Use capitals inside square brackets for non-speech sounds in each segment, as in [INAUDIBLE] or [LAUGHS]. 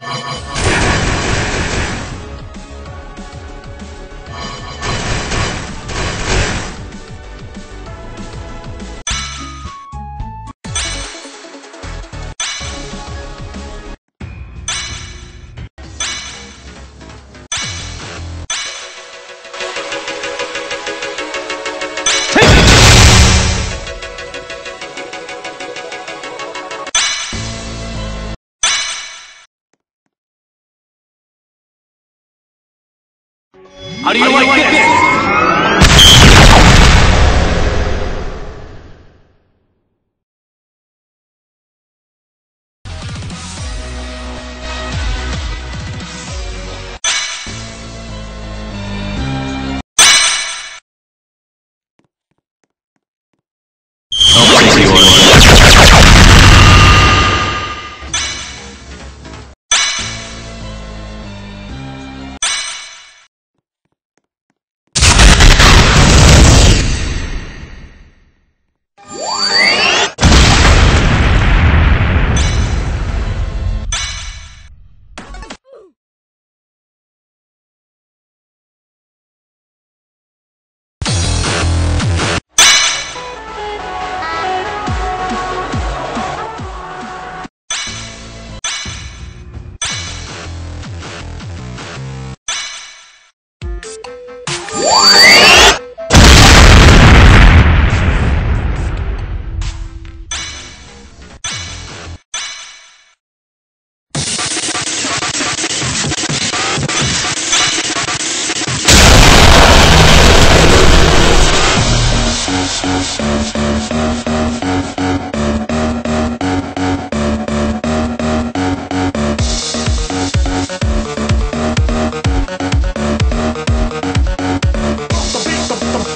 you [LAUGHS] How do you like this?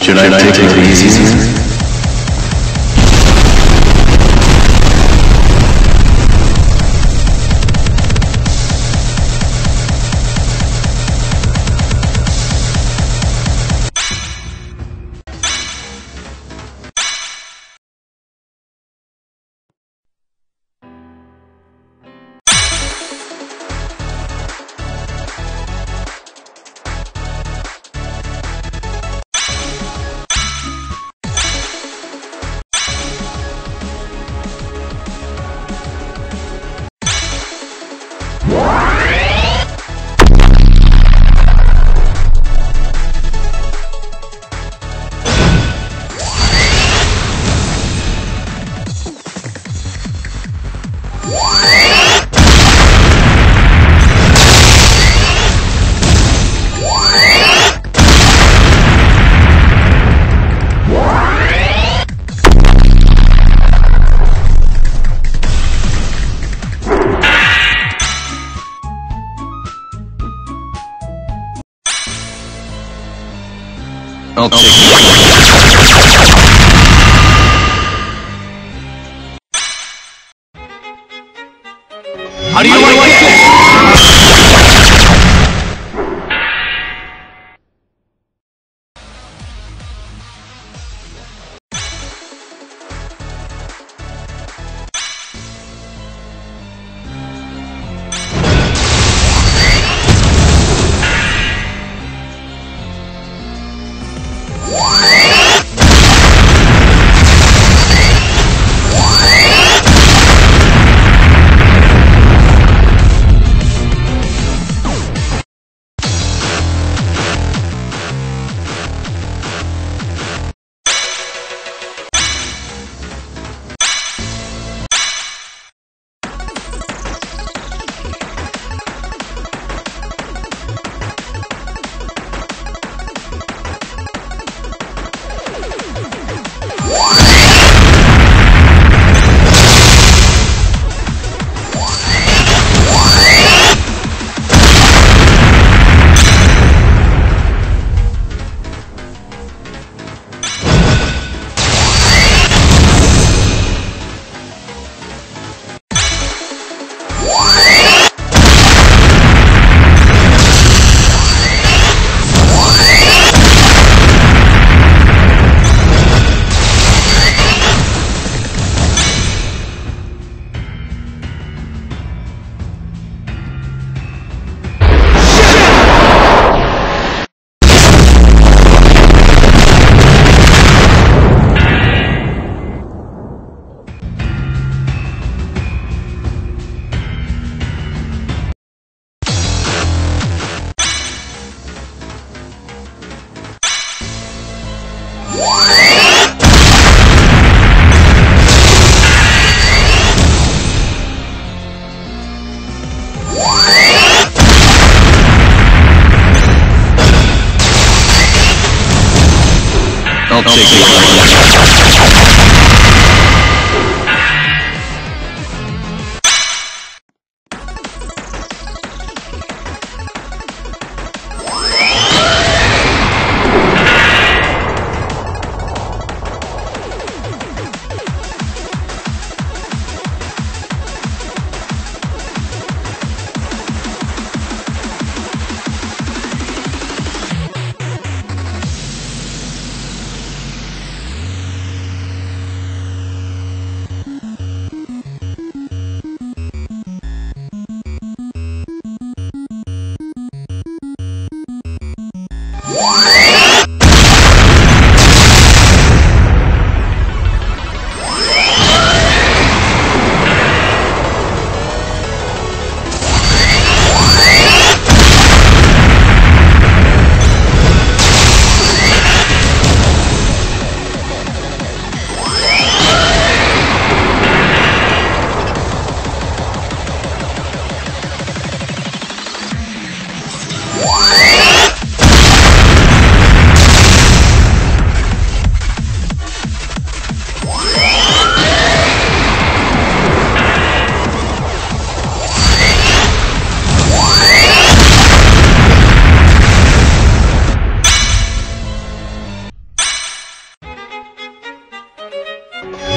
Should I take it easy? I'll take it. How do you like What? [LAUGHS]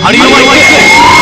How do you like this?